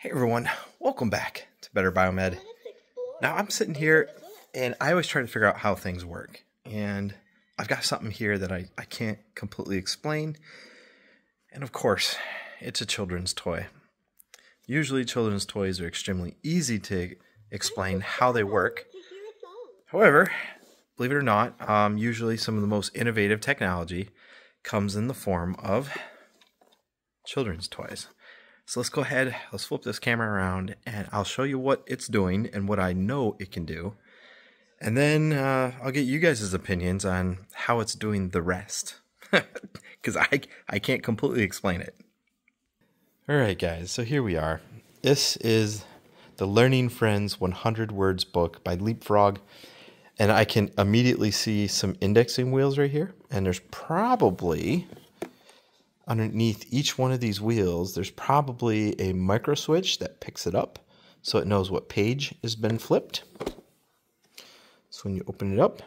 Hey everyone, welcome back to Better Biomed. Now I'm sitting here and I always try to figure out how things work. And I've got something here that I, I can't completely explain. And of course, it's a children's toy. Usually, children's toys are extremely easy to explain how they work. However, believe it or not, um, usually some of the most innovative technology comes in the form of children's toys. So let's go ahead, let's flip this camera around and I'll show you what it's doing and what I know it can do. And then uh, I'll get you guys' opinions on how it's doing the rest. Because I, I can't completely explain it. Alright guys, so here we are. This is the Learning Friends 100 Words book by Leapfrog. And I can immediately see some indexing wheels right here. And there's probably underneath each one of these wheels, there's probably a micro switch that picks it up so it knows what page has been flipped. So when you open it up,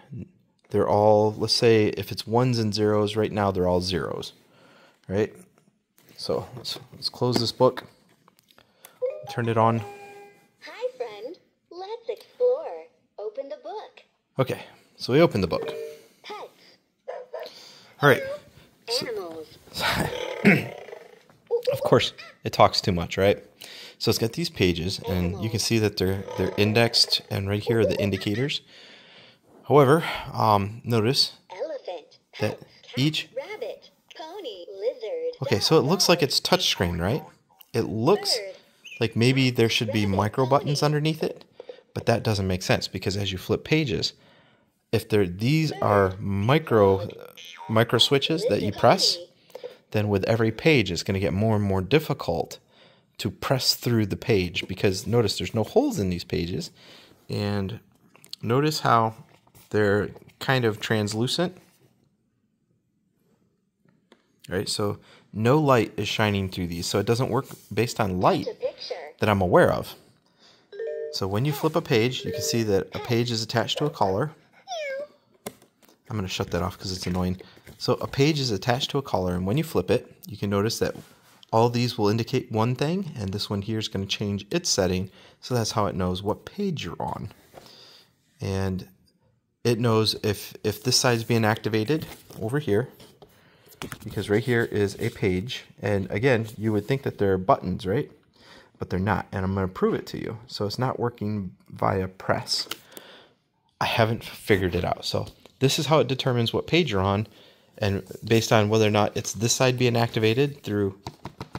they're all, let's say if it's ones and zeros, right now they're all zeros, right? So let's, let's close this book, turn it on. Hi, friend. Let's explore. Open the book. Okay, so we open the book. Pets. All right. Of course, it talks too much, right? So it's got these pages, and you can see that they're they're indexed, and right here are the indicators. However, um, notice Elephant. that. Cat, each Rabbit. Pony. Lizard. okay, so it looks like it's touchscreen, right? It looks Bird. like maybe there should be micro buttons underneath it, but that doesn't make sense because as you flip pages, if there these are micro micro switches that you press, then with every page it's going to get more and more difficult to press through the page because notice there's no holes in these pages. And notice how they're kind of translucent. Right so no light is shining through these so it doesn't work based on light that I'm aware of. So when you flip a page you can see that a page is attached to a collar. I'm going to shut that off because it's annoying. So a page is attached to a collar, and when you flip it, you can notice that all these will indicate one thing, and this one here is going to change its setting. So that's how it knows what page you're on. And it knows if, if this side's being activated over here, because right here is a page. And again, you would think that there are buttons, right? But they're not, and I'm going to prove it to you. So it's not working via press. I haven't figured it out. So this is how it determines what page you're on, and based on whether or not it's this side being activated through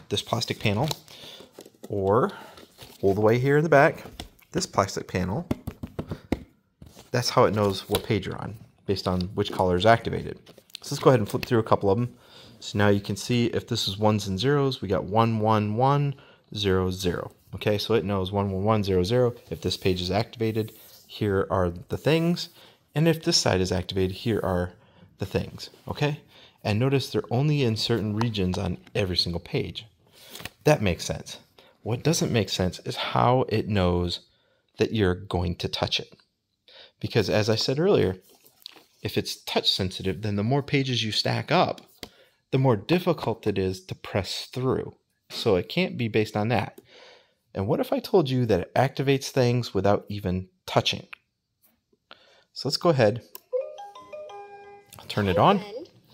this plastic panel, or all the way here in the back, this plastic panel. That's how it knows what page you're on, based on which color is activated. So let's go ahead and flip through a couple of them. So now you can see if this is ones and zeros, we got one, one, one, zero, zero. Okay, so it knows one, one, one, zero, zero. If this page is activated, here are the things. And if this side is activated, here are the things, okay? And notice they're only in certain regions on every single page. That makes sense. What doesn't make sense is how it knows that you're going to touch it. Because as I said earlier, if it's touch sensitive, then the more pages you stack up, the more difficult it is to press through. So it can't be based on that. And what if I told you that it activates things without even touching? So let's go ahead, turn it on,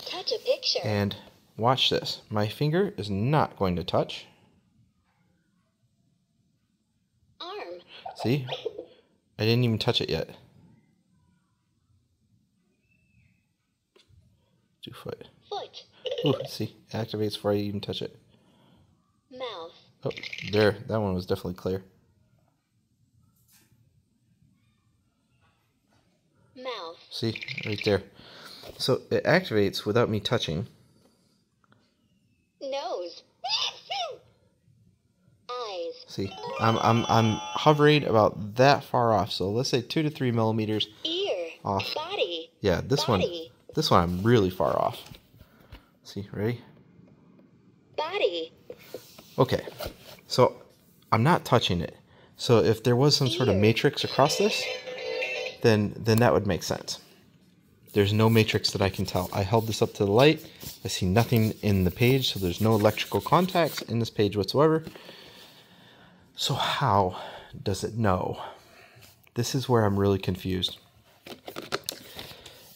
Touch a picture. and watch this. My finger is not going to touch. Arm. See? I didn't even touch it yet. Two foot. Foot. Ooh, see? It activates before I even touch it. Mouth. Oh, there. That one was definitely clear. Mouth. See? Right there. So it activates without me touching. Nose. Eyes. See? I'm, I'm, I'm hovering about that far off. So let's say two to three millimeters. Ear. Off. Body. Yeah, this one. This one I'm really far off. See? Ready? Body. Okay, so I'm not touching it. So if there was some sort of matrix across this, then then that would make sense. There's no matrix that I can tell. I held this up to the light. I see nothing in the page, so there's no electrical contacts in this page whatsoever. So, how does it know? This is where I'm really confused.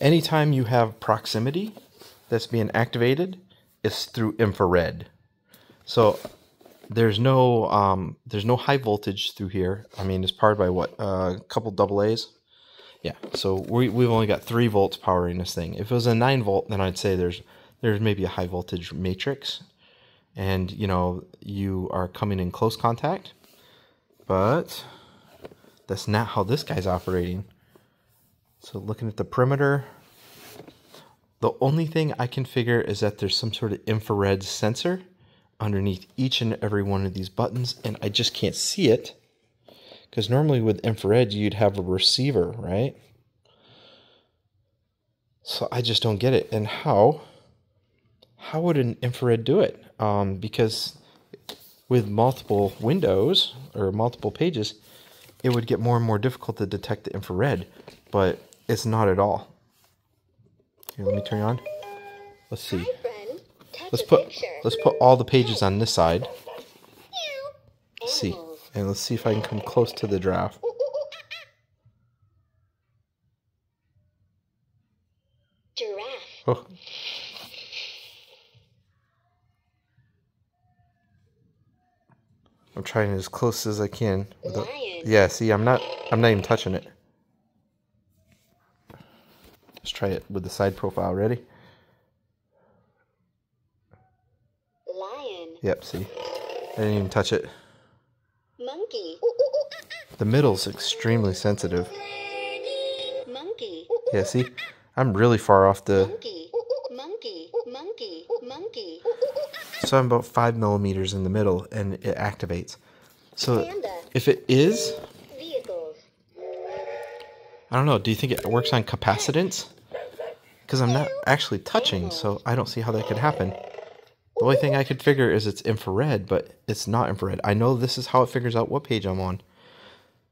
Anytime you have proximity that's being activated, it's through infrared. So there's no um, there's no high voltage through here. I mean, it's powered by what uh, a couple double A's. Yeah, so we we've only got three volts powering this thing. If it was a nine volt, then I'd say there's there's maybe a high voltage matrix, and you know you are coming in close contact. But that's not how this guy's operating. So looking at the perimeter, the only thing I can figure is that there's some sort of infrared sensor underneath each and every one of these buttons, and I just can't see it. Because normally with infrared, you'd have a receiver, right? So I just don't get it. And how? How would an infrared do it? Um, because with multiple windows or multiple pages, it would get more and more difficult to detect the infrared, but it's not at all. Here, let me turn it on. Let's see. Hi, friend. Touch Let's put let's put all the pages on this side. Let's see. And let's see if I can come close to the giraffe. Giraffe. Oh. I'm trying as close as I can. without- Lion. Yeah, see, I'm not I'm not even touching it. Let's try it with the side profile. Ready? Lion. Yep, see. I didn't even touch it. Monkey. The middle's extremely sensitive. Monkey. Yeah, see? I'm really far off the Monkey. Monkey. Monkey. Monkey. so I'm about five millimeters in the middle and it activates. So if it is, Vehicles. I don't know, do you think it works on capacitance? Because I'm not actually touching, so I don't see how that could happen. The only thing I could figure is it's infrared, but it's not infrared. I know this is how it figures out what page I'm on.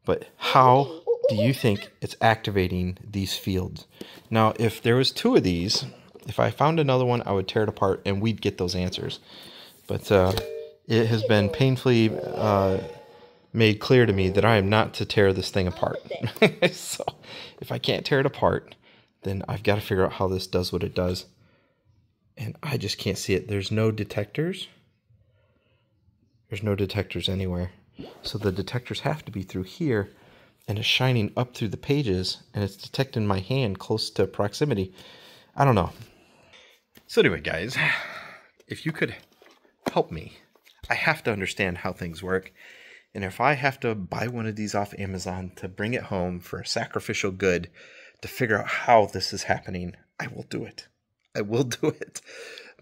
But how do you think it's activating these fields? Now, if there was two of these, if I found another one, I would tear it apart and we'd get those answers. But uh, it has been painfully uh, made clear to me that I am not to tear this thing apart. so if I can't tear it apart, then I've got to figure out how this does what it does. And I just can't see it. There's no detectors. There's no detectors anywhere. So the detectors have to be through here and it's shining up through the pages and it's detecting my hand close to proximity. I don't know. So anyway, guys, if you could help me, I have to understand how things work. And if I have to buy one of these off Amazon to bring it home for a sacrificial good to figure out how this is happening, I will do it. I will do it.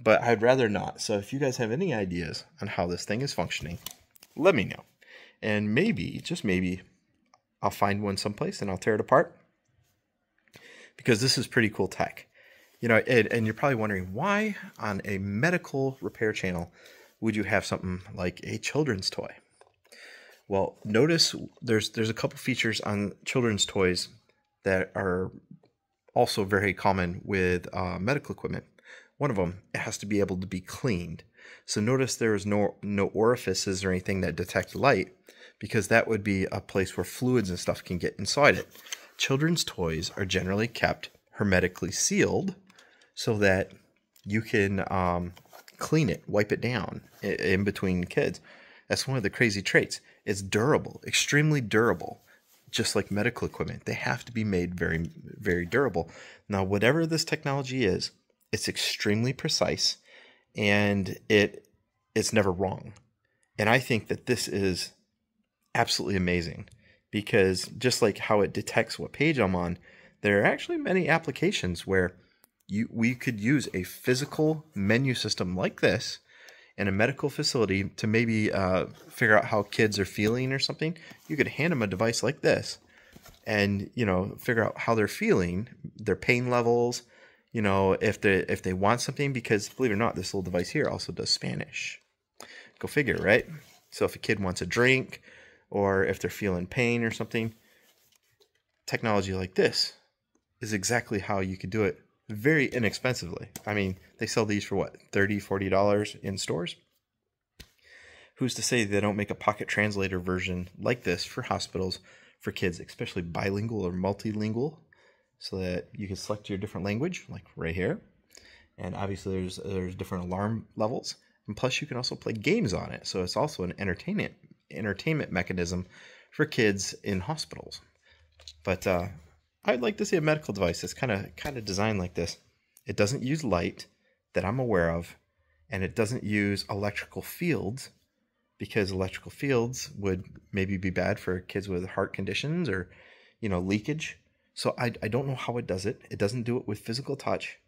But I'd rather not. So if you guys have any ideas on how this thing is functioning, let me know. And maybe, just maybe, I'll find one someplace and I'll tear it apart. Because this is pretty cool tech. You know, and, and you're probably wondering why on a medical repair channel would you have something like a children's toy? Well, notice there's there's a couple features on children's toys that are also very common with uh, medical equipment. One of them it has to be able to be cleaned. So notice there is no no orifices or anything that detect light because that would be a place where fluids and stuff can get inside it. Children's toys are generally kept hermetically sealed so that you can um, clean it, wipe it down in between kids. That's one of the crazy traits. It's durable, extremely durable, just like medical equipment. They have to be made very, very durable. Now, whatever this technology is, it's extremely precise and it it's never wrong. And I think that this is absolutely amazing because just like how it detects what page I'm on, there are actually many applications where you we could use a physical menu system like this in a medical facility to maybe uh, figure out how kids are feeling or something. You could hand them a device like this, and you know figure out how they're feeling, their pain levels. You know if they if they want something because believe it or not, this little device here also does Spanish. Go figure, right? So if a kid wants a drink, or if they're feeling pain or something, technology like this is exactly how you could do it very inexpensively. I mean, they sell these for what, $30, $40 in stores? who's to say they don't make a pocket translator version like this for hospitals for kids, especially bilingual or multilingual, so that you can select your different language, like right here. And obviously, there's there's different alarm levels, and plus you can also play games on it. So it's also an entertainment entertainment mechanism for kids in hospitals. But uh, I'd like to see a medical device that's kind of kind of designed like this. It doesn't use light that I'm aware of, and it doesn't use electrical fields because electrical fields would maybe be bad for kids with heart conditions or you know leakage. So I, I don't know how it does it. It doesn't do it with physical touch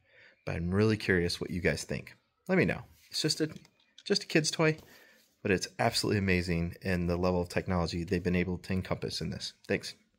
but i'm really curious what you guys think. Let me know. It's just a just a kid's toy but it's absolutely amazing in the level of technology they've been able to encompass in this. Thanks